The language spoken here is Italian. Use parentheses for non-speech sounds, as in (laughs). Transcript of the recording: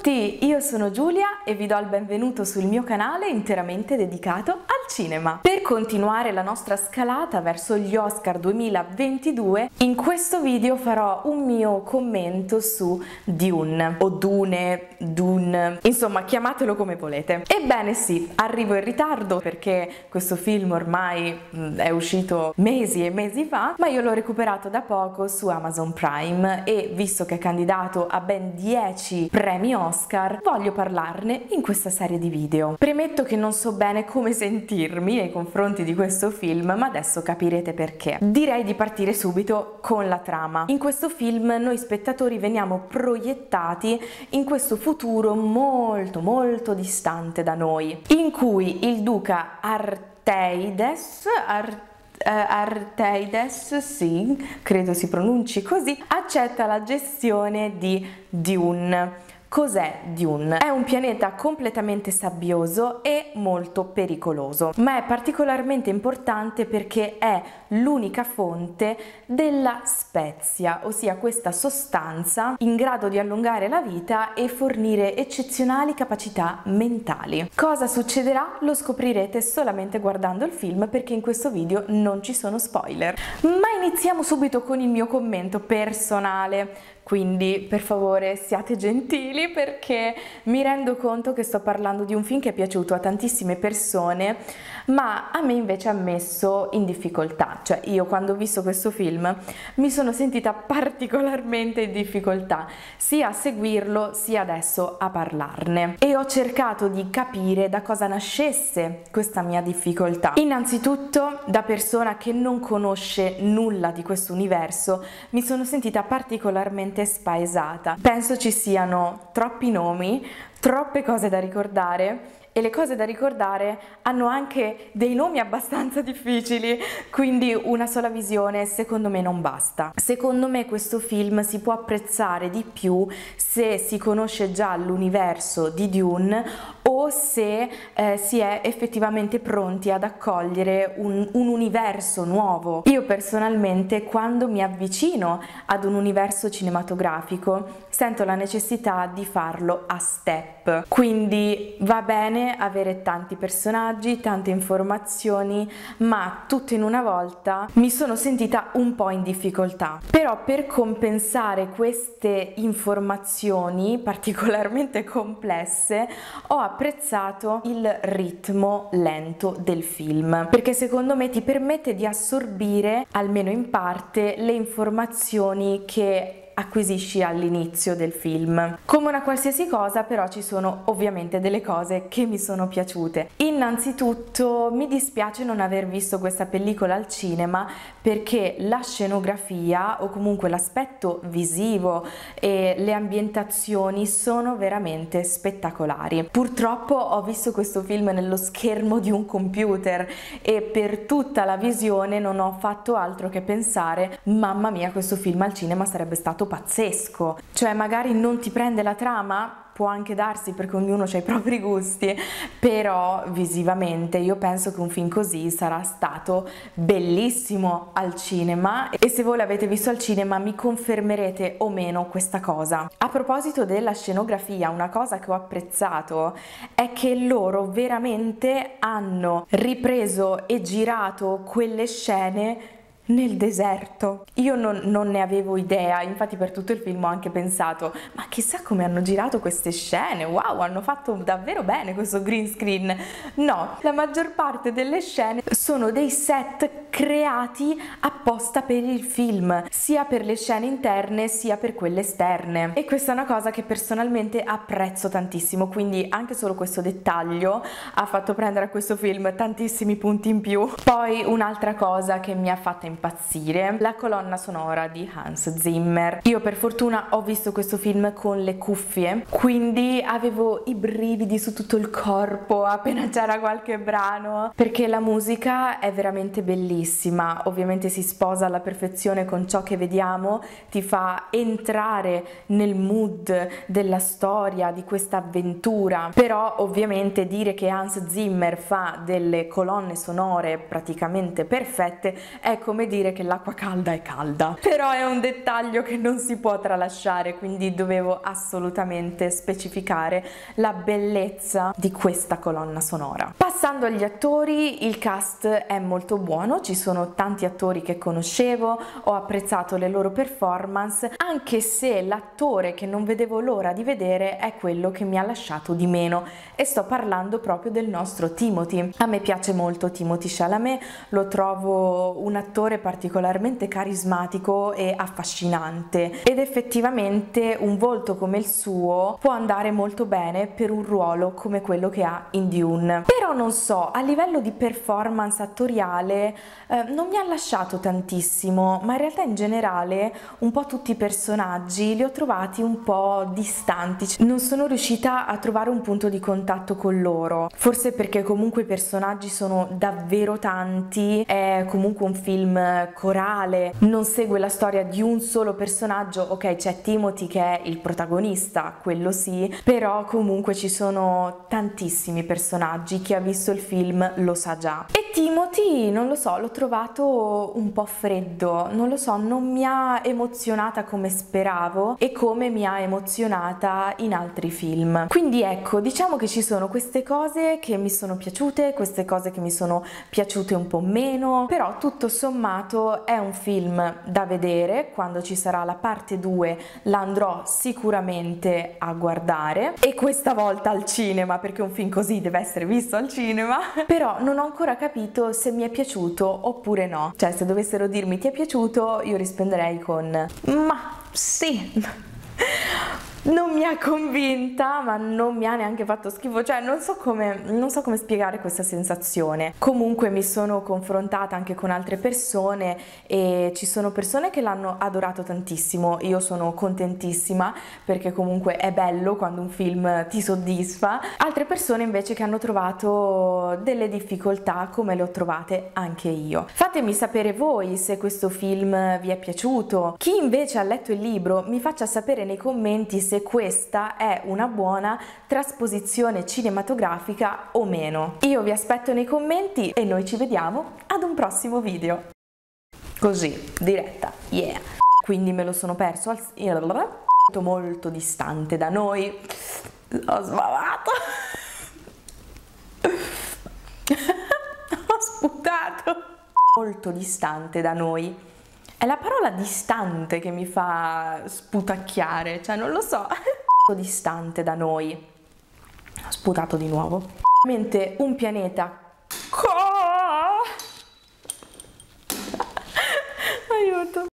tutti, io sono Giulia e vi do il benvenuto sul mio canale interamente dedicato al cinema. Per continuare la nostra scalata verso gli Oscar 2022, in questo video farò un mio commento su Dune o Dune, Dune, insomma chiamatelo come volete. Ebbene sì, arrivo in ritardo perché questo film ormai mm, è uscito mesi e mesi fa, ma io l'ho recuperato da poco su Amazon Prime e visto che è candidato a ben 10 premi Oscar, voglio parlarne in questa serie di video. Premetto che non so bene come sentirmi nei confronti di questo film, ma adesso capirete perché. Direi di partire subito con la trama. In questo film noi spettatori veniamo proiettati in questo futuro molto molto distante da noi, in cui il duca Arteides, Arteides Uh, Arteides, sì, credo si pronunci così, accetta la gestione di Dune Cos'è Dune? È un pianeta completamente sabbioso e molto pericoloso, ma è particolarmente importante perché è l'unica fonte della spezia, ossia questa sostanza in grado di allungare la vita e fornire eccezionali capacità mentali. Cosa succederà? Lo scoprirete solamente guardando il film perché in questo video non ci sono spoiler. Ma iniziamo subito con il mio commento personale quindi per favore siate gentili perché mi rendo conto che sto parlando di un film che è piaciuto a tantissime persone, ma a me invece ha messo in difficoltà. Cioè io quando ho visto questo film mi sono sentita particolarmente in difficoltà, sia a seguirlo sia adesso a parlarne. E ho cercato di capire da cosa nascesse questa mia difficoltà. Innanzitutto, da persona che non conosce nulla di questo universo, mi sono sentita particolarmente veramente spaesata. Penso ci siano troppi nomi, troppe cose da ricordare e le cose da ricordare hanno anche dei nomi abbastanza (laughs) difficili, quindi una sola visione secondo me non basta. Secondo me questo film si può apprezzare di più se si conosce già l'universo di Dune se eh, si è effettivamente pronti ad accogliere un, un universo nuovo. Io personalmente quando mi avvicino ad un universo cinematografico sento la necessità di farlo a step, quindi va bene avere tanti personaggi, tante informazioni, ma tutto in una volta mi sono sentita un po' in difficoltà. Però per compensare queste informazioni particolarmente (laughs) complesse ho apprezzato il ritmo lento del film, perché secondo me ti permette di assorbire almeno in parte le informazioni che acquisisci all'inizio del film. Come una qualsiasi cosa però ci sono ovviamente delle cose che mi sono piaciute. Innanzitutto mi dispiace non aver visto questa pellicola al cinema perché la scenografia o comunque l'aspetto visivo e le ambientazioni sono veramente spettacolari. Purtroppo ho visto questo film nello schermo di un computer e per tutta la visione non ho fatto altro che pensare mamma mia questo film al cinema sarebbe stato pazzesco, cioè magari non ti prende la trama, può anche darsi perché ognuno ha i propri gusti, però visivamente io penso che un film così sarà stato bellissimo al cinema e se voi l'avete visto al cinema mi confermerete o meno questa cosa. A proposito della scenografia, una cosa che ho apprezzato è che loro veramente hanno ripreso e girato quelle scene nel deserto. Io non, non, ne avevo idea, infatti per tutto il film ho anche pensato, ma chissà come hanno girato queste scene, wow, hanno fatto davvero bene questo green screen. No, la maggior parte delle scene sono dei set creati apposta per il film, sia per le scene interne sia per quelle esterne. E questa è una cosa che personalmente apprezzo tantissimo, quindi anche solo questo dettaglio ha fatto prendere a questo film tantissimi punti in più. Poi un'altra cosa che mi ha fatto impazzire, la colonna sonora di Hans Zimmer. Io per fortuna ho visto questo film con le cuffie, quindi avevo i brividi su tutto il corpo appena (laughs) c'era qualche brano, perché la musica è veramente bellissima. Ovviamente si sposa alla perfezione con ciò che vediamo, ti fa entrare nel mood della storia, di questa avventura, però ovviamente dire che Hans Zimmer fa delle colonne sonore praticamente perfette è come come dire che l'acqua calda è calda. (laughs) Però è un dettaglio che non si può tralasciare, quindi dovevo assolutamente specificare la bellezza di questa colonna sonora. Passando agli attori, il cast è molto buono, ci sono tanti attori che conoscevo, ho apprezzato le loro performance, anche se l'attore che non vedevo l'ora di vedere è quello che mi ha lasciato di meno e sto parlando proprio del nostro Timothy. A me piace molto Timothy Chalamet, lo trovo un attore particolarmente carismatico e affascinante. Ed effettivamente un volto come il suo può andare molto bene per un ruolo come quello che ha in Dune. Però non so, a livello di performance attoriale eh, non mi ha lasciato tantissimo, ma in realtà in generale un po' tutti i personaggi li ho trovati un po' distanti, non sono riuscita a trovare un punto di contatto con loro, forse perché comunque i personaggi sono davvero tanti, è comunque un film corale, non segue la storia di un solo personaggio, ok c'è Timothy che è il protagonista, quello sì, però comunque ci sono tantissimi personaggi, chi ha visto il film lo sa già. E Timothy, non lo so, l'ho trovato un po' freddo, non lo so, non mi ha emozionata come speravo e come mi ha emozionata in altri film. Quindi ecco, diciamo che ci sono queste cose che mi sono piaciute, queste cose che mi sono piaciute un po' meno, però tutto sommato è un film da vedere, quando ci sarà la parte 2 l'andrò sicuramente a guardare e questa volta al cinema perché un film così deve essere visto al cinema, (laughs) però non ho ancora capito se mi è piaciuto oppure no. Cioè se dovessero dirmi ti è piaciuto io risponderei con ma sì non mi ha convinta, ma non mi ha neanche fatto schifo, cioè non so, come, non so come spiegare questa sensazione. Comunque mi sono confrontata anche con altre persone e ci sono persone che l'hanno adorato tantissimo, io sono contentissima perché comunque è bello quando un film ti soddisfa, altre persone invece che hanno trovato delle difficoltà come le ho trovate anche io. Fatemi sapere voi se questo film vi è piaciuto, chi invece ha letto il libro mi faccia sapere nei commenti se questa è una buona trasposizione cinematografica o meno. Io vi aspetto nei commenti e noi ci vediamo ad un prossimo video. Così, diretta, yeah. Quindi me lo sono perso al... molto molto distante da noi. Ho sbavato. (laughs) Ho sputato. Molto distante da noi. È la parola distante che mi fa sputacchiare, cioè non lo so, (laughs) distante da noi. Ho sputato di nuovo. Mentre un pianeta